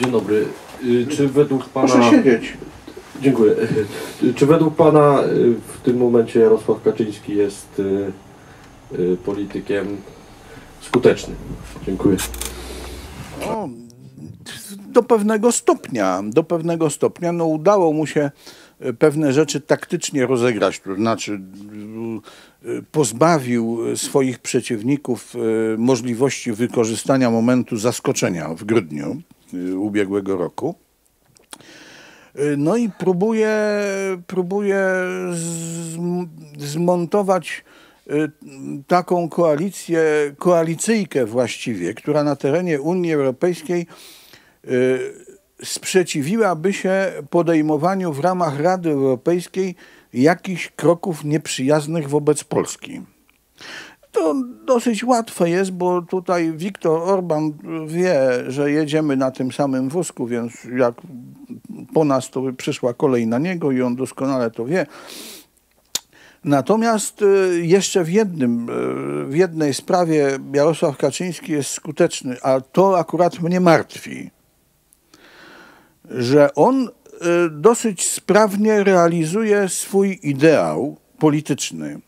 Dzień dobry. Y, Czy według Pana... Proszę siedzieć. Dziękuję. Czy według Pana w tym momencie Jarosław Kaczyński jest politykiem skutecznym? Dziękuję. Do pewnego stopnia, do pewnego stopnia, no udało mu się e, pewne rzeczy taktycznie rozegrać, to znaczy e, pozbawił swoich przeciwników e, możliwości wykorzystania momentu zaskoczenia w grudniu ubiegłego roku. No i próbuje, próbuje zm- zmontować y, taką koalicję, koalicyjkę właściwie, która na terenie Unii Europejskiej y, sprzeciwiłaby się podejmowaniu w ramach Rady Europejskiej jakichś kroków nieprzyjaznych wobec Polski. To dosyć łatwe jest, bo tutaj Viktor Orban wie, że jedziemy na tym samym wózku, więc jak po nas to przyszła kolej na niego i on doskonale to wie. Natomiast y, jeszcze w, jednym, y, w jednej sprawie Jarosław Kaczyński jest skuteczny, a to akurat mnie martwi, że on dosyć sprawnie realizuje swój ideał polityczny.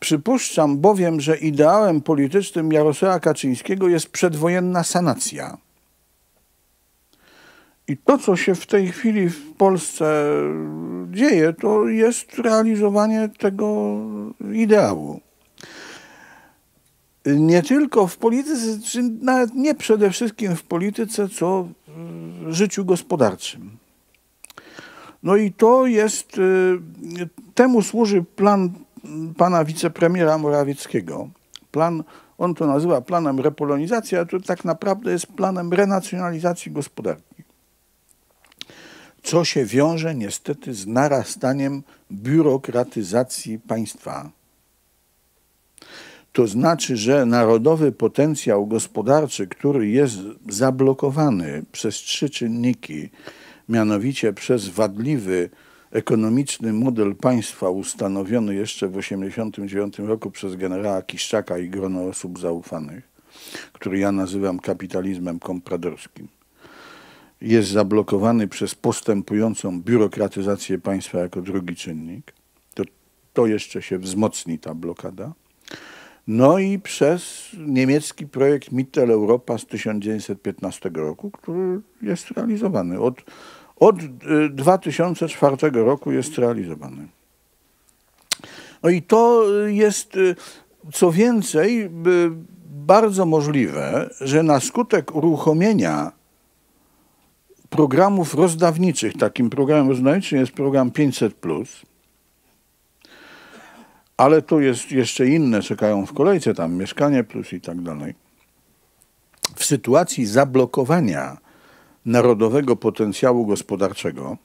Przypuszczam bowiem, że ideałem politycznym Jarosława Kaczyńskiego jest przedwojenna sanacja. I to, co się w tej chwili w Polsce dzieje, to jest realizowanie tego ideału. Nie tylko w polityce, czy nawet nie przede wszystkim w polityce, co w życiu gospodarczym. No i to jest, y, temu służy plan pana wicepremiera Morawieckiego. Plan, on to nazywa planem repolonizacji, ale to tak naprawdę jest planem renacjonalizacji gospodarki co się wiąże niestety z narastaniem biurokratyzacji państwa. To znaczy, że narodowy potencjał gospodarczy, który jest zablokowany przez trzy czynniki, mianowicie przez wadliwy ekonomiczny model państwa ustanowiony jeszcze w 1989 roku przez generała Kiszczaka i grono osób zaufanych, który ja nazywam kapitalizmem kompradorskim jest zablokowany przez postępującą biurokratyzację państwa jako drugi czynnik, to, to jeszcze się wzmocni ta blokada. No i przez niemiecki projekt Mitteleuropa z 1915 roku, który jest realizowany. Od, od y, 2004 roku jest realizowany. No i to jest, y, co więcej, y, bardzo możliwe, że na skutek uruchomienia programów rozdawniczych. Takim programem rozdawniczym jest program 500, ale tu jest jeszcze inne, czekają w kolejce, tam mieszkanie plus i tak dalej. W sytuacji zablokowania narodowego potencjału gospodarczego,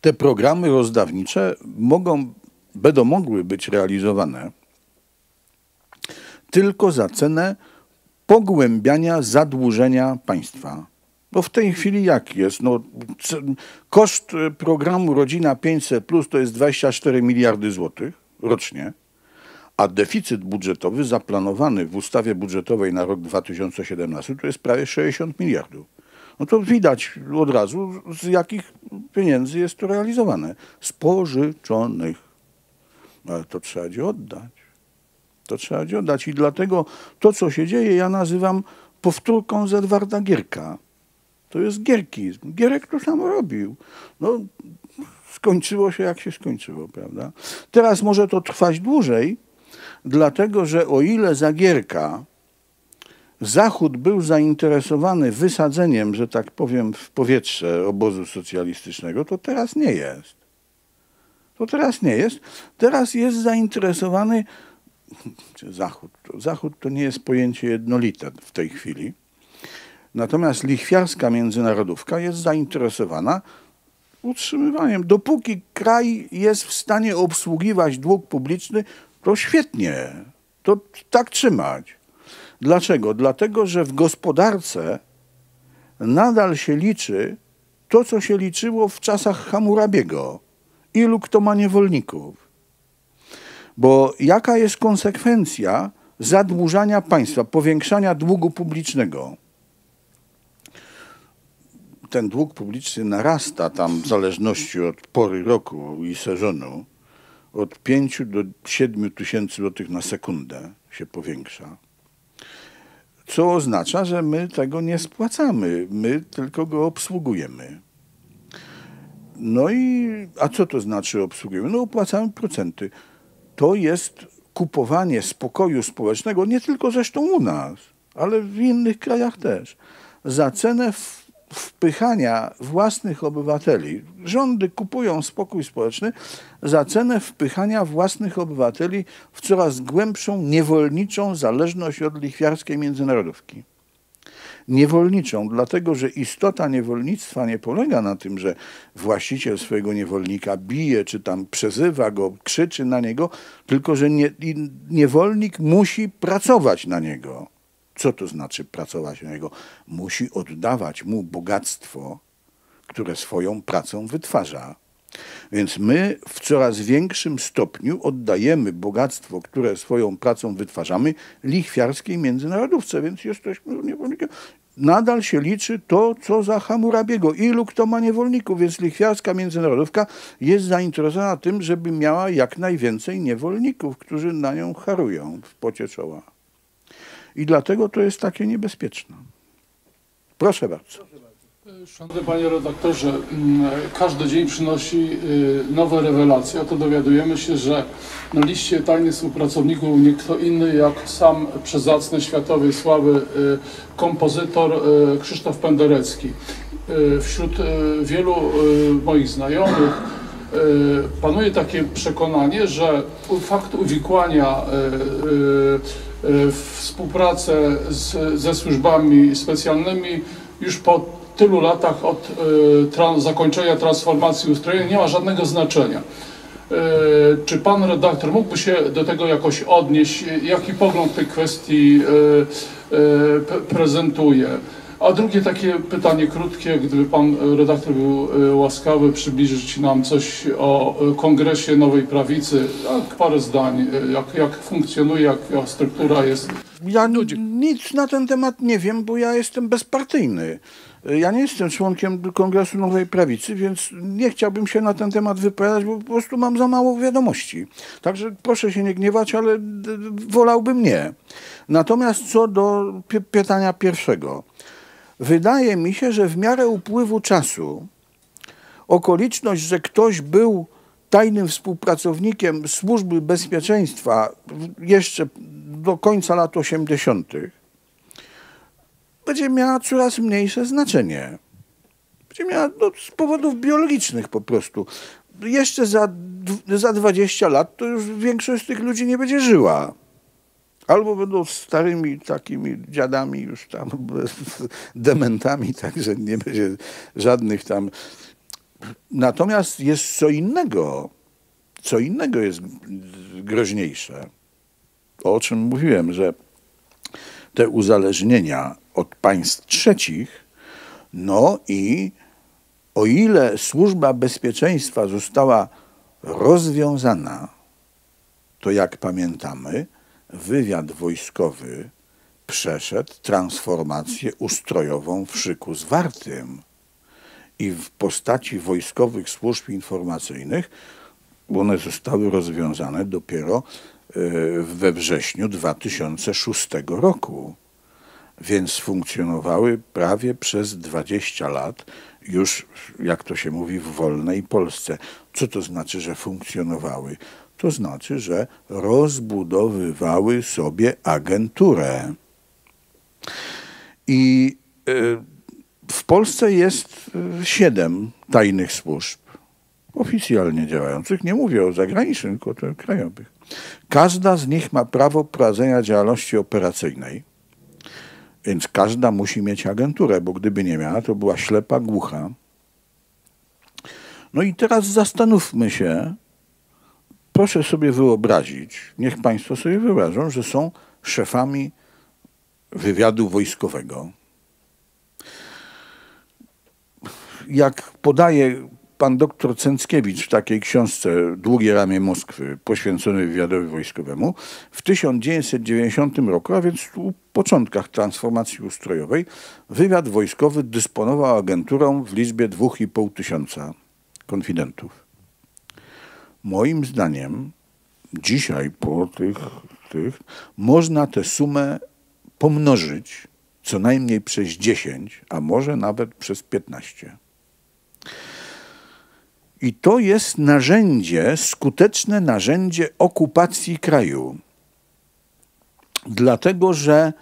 te programy rozdawnicze mogą, będą mogły być realizowane tylko za cenę pogłębiania zadłużenia państwa. Bo w tej chwili jak jest? No, koszt y, programu Rodzina 500 Plus to jest 24 miliardy złotych rocznie, a deficyt budżetowy zaplanowany w ustawie budżetowej na rok 2017 to jest prawie 60 miliardów. No to widać od razu, z jakich pieniędzy jest to realizowane. Z pożyczonych. Ale to trzeba ci oddać. To trzeba ci oddać. I dlatego to, co się dzieje, ja nazywam powtórką z Edwarda Gierka. To jest Gierkizm. Gierek to samo robił. No, skończyło się jak się skończyło, prawda? Teraz może to trwać dłużej, dlatego że o ile za Gierka Zachód był zainteresowany wysadzeniem, że tak powiem, w powietrze obozu socjalistycznego, to teraz nie jest. To teraz nie jest. Teraz jest zainteresowany Zachód. Zachód to nie jest pojęcie jednolite w tej chwili. Natomiast lichwiarska międzynarodówka jest zainteresowana utrzymywaniem. Dopóki kraj jest w stanie obsługiwać dług publiczny, to świetnie. To tak trzymać. Dlaczego? Dlatego, że w gospodarce nadal się liczy to, co się liczyło w czasach Hammurabiego. Ilu kto ma niewolników. Bo jaka jest konsekwencja zadłużania państwa, powiększania długu publicznego? ten dług publiczny narasta tam w zależności od pory roku i sezonu od 5 do 7 tysięcy złotych na sekundę się powiększa. Co oznacza, że my tego nie spłacamy, my tylko go obsługujemy. No i a co to znaczy obsługujemy? No opłacamy procenty. To jest kupowanie spokoju społecznego, nie tylko zresztą u nas, ale w innych krajach też, za cenę wpychania własnych obywateli. Rządy kupują spokój społeczny za cenę wpychania własnych obywateli w coraz głębszą, niewolniczą zależność od lichwiarskiej międzynarodówki. Niewolniczą, dlatego że istota niewolnictwa nie polega na tym, że właściciel swojego niewolnika bije, czy tam przezywa go, krzyczy na niego, tylko że nie, niewolnik musi pracować na niego. Co to znaczy pracować na niego? Musi oddawać mu bogactwo, które swoją pracą wytwarza. Więc my w coraz większym stopniu oddajemy bogactwo, które swoją pracą wytwarzamy, lichwiarskiej międzynarodówce, więc jesteśmy niewolnikiem. Nadal się liczy to, co za Hamurabiego. Ilu kto ma niewolników, więc lichwiarska międzynarodówka jest zainteresowana tym, żeby miała jak najwięcej niewolników, którzy na nią harują w pocie czoła. I dlatego to jest takie niebezpieczne. Proszę bardzo. Szanowny panie redaktorze, mm, każdy dzień przynosi y, nowe rewelacje. Oto dowiadujemy się, że na liście tajnych współpracowników nie kto inny jak sam przezacny światowej sławy y, kompozytor y, Krzysztof Penderecki. Wśród wielu moich znajomych panuje takie przekonanie, że fakt uwikłania współpracę z, ze służbami specjalnymi już po tylu latach od trans, zakończenia transformacji ustroju nie ma żadnego znaczenia. Y, czy pan redaktor mógłby się do tego jakoś odnieść? Jaki pogląd tej kwestii prezentuje? A drugie takie pytanie krótkie, gdyby pan redaktor był łaskawy przybliżyć nam coś o kongresie Nowej Prawicy, jak parę zdań, jak, jak funkcjonuje, jaka struktura jest. Ja nic na ten temat nie wiem, bo ja jestem bezpartyjny. Ja nie jestem członkiem Kongresu Nowej Prawicy, więc nie chciałbym się na ten temat wypowiadać, bo po prostu mam za mało wiadomości. Także proszę się nie gniewać, ale wolałbym nie. Natomiast co do pytania pierwszego. Wydaje mi się, że w miarę upływu czasu okoliczność, że ktoś był tajnym współpracownikiem służby bezpieczeństwa jeszcze do końca lat 80., będzie miała coraz mniejsze znaczenie. Będzie miała no, z powodów biologicznych po prostu. Jeszcze za, za 20 lat to już większość z tych ludzi nie będzie żyła. Albo będą starymi takimi dziadami już tam, dementami, także nie będzie żadnych tam. Natomiast jest co innego. Co innego jest groźniejsze. O czym mówiłem, że te uzależnienia od państw trzecich, no i o ile służba bezpieczeństwa została rozwiązana, to jak pamiętamy, wywiad wojskowy przeszedł transformację ustrojową w szyku zwartym i w postaci wojskowych służb informacyjnych one zostały rozwiązane dopiero e, we wrześniu 2006 roku więc funkcjonowały prawie przez 20 lat już, jak to się mówi, w wolnej Polsce. Co to znaczy, że funkcjonowały? To znaczy, że rozbudowywały sobie agenturę. I e, w Polsce jest e, siedem tajnych służb oficjalnie działających. Nie mówię o zagranicznych, tylko o krajowych. Każda z nich ma prawo prowadzenia działalności operacyjnej więc każda musi mieć agenturę, bo gdyby nie miała, to była ślepa, głucha. No i teraz zastanówmy się, proszę sobie wyobrazić, niech Państwo sobie wyobrażą, że są szefami wywiadu wojskowego. Jak podaje pan doktor Cęckiewicz w takiej książce Długie ramię Moskwy poświęconej wywiadowi wojskowemu w 1990 roku, a więc u początkach transformacji ustrojowej, wywiad wojskowy dysponował agenturą w liczbie 2,5 tysiąca konfidentów. Moim zdaniem dzisiaj po tych, tych można tę sumę pomnożyć co najmniej przez 10, a może nawet przez 15. I to jest narzędzie, skuteczne narzędzie okupacji kraju. Dlatego, że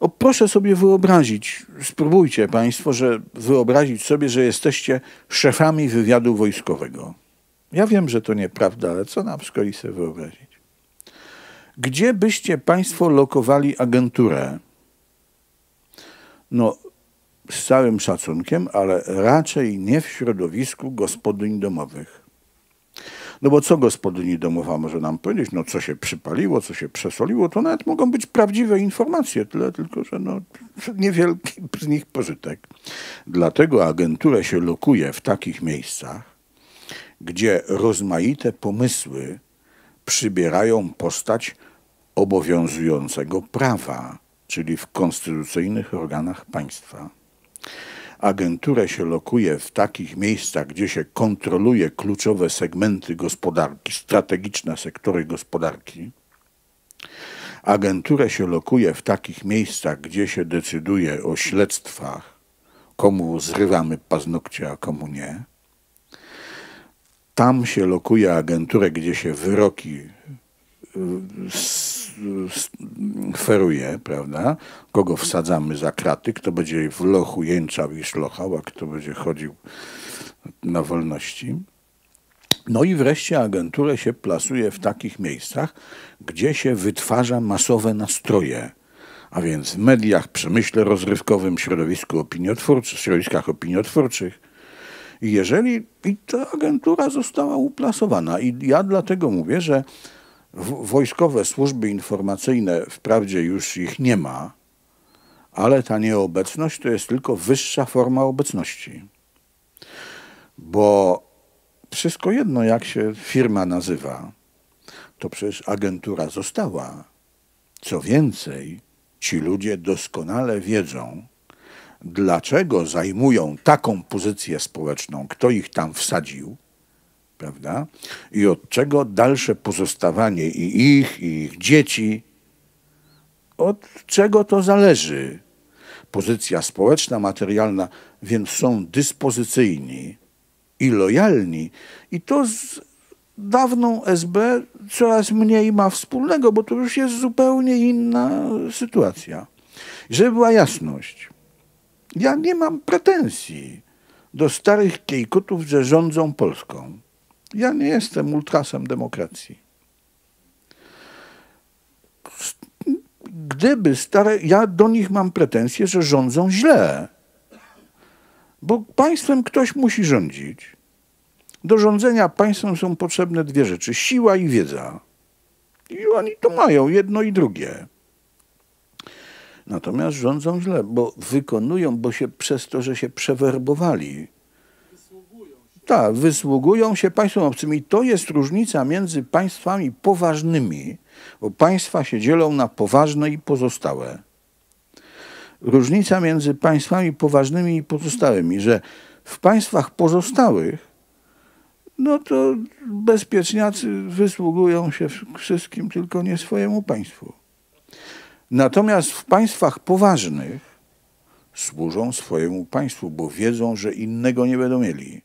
o, proszę sobie wyobrazić, spróbujcie Państwo, że wyobrazić sobie, że jesteście szefami wywiadu wojskowego. Ja wiem, że to nieprawda, ale co nam szkoli sobie wyobrazić? Gdzie byście Państwo lokowali agenturę? No, z całym szacunkiem, ale raczej nie w środowisku gospodyń domowych. No bo co gospodyni domowa może nam powiedzieć? No co się przypaliło, co się przesoliło, to nawet mogą być prawdziwe informacje, tyle tylko, że no, niewielki z nich pożytek. Dlatego agenturę się lokuje w takich miejscach, gdzie rozmaite pomysły przybierają postać obowiązującego prawa, czyli w konstytucyjnych organach państwa. Agenturę się lokuje w takich miejscach, gdzie się kontroluje kluczowe segmenty gospodarki, strategiczne sektory gospodarki. Agenturę się lokuje w takich miejscach, gdzie się decyduje o śledztwach, komu zrywamy paznokcie, a komu nie. Tam się lokuje agenturę, gdzie się wyroki feruje, prawda? Kogo wsadzamy za kraty, kto będzie w lochu jęczał i szlochał, a kto będzie chodził na wolności. No i wreszcie agenturę się plasuje w takich miejscach, gdzie się wytwarza masowe nastroje, a więc w mediach, przemyśle rozrywkowym, środowisku opiniotwórczych, środowiskach opiniotwórczych. Jeżeli i ta agentura została uplasowana, i ja dlatego mówię, że wojskowe służby informacyjne wprawdzie już ich nie ma, ale ta nieobecność to jest tylko wyższa forma obecności. Bo wszystko jedno, jak się firma nazywa, to przecież agentura została. Co więcej, ci ludzie doskonale wiedzą, dlaczego zajmują taką pozycję społeczną, kto ich tam wsadził, prawda? I od czego dalsze pozostawanie i ich, i ich dzieci, od czego to zależy? Pozycja społeczna, materialna, więc są dyspozycyjni i lojalni. I to z dawną SB coraz mniej ma wspólnego, bo to już jest zupełnie inna sytuacja. Żeby była jasność, ja nie mam pretensji do starych kiejkutów, że rządzą Polską. Ja nie jestem ultrasem demokracji. Gdyby stare, ja do nich mam pretensje, że rządzą źle. Bo państwem ktoś musi rządzić. Do rządzenia państwem są potrzebne dwie rzeczy: siła i wiedza. I oni to mają, jedno i drugie. Natomiast rządzą źle, bo wykonują, bo się przez to, że się przewerbowali, tak, wysługują się państwom obcym i to jest różnica między państwami poważnymi, bo państwa się dzielą na poważne i pozostałe. Różnica między państwami poważnymi i pozostałymi, że w państwach pozostałych no to bezpieczniacy wysługują się wszystkim, tylko nie swojemu państwu. Natomiast w państwach poważnych służą swojemu państwu, bo wiedzą, że innego nie będą mieli.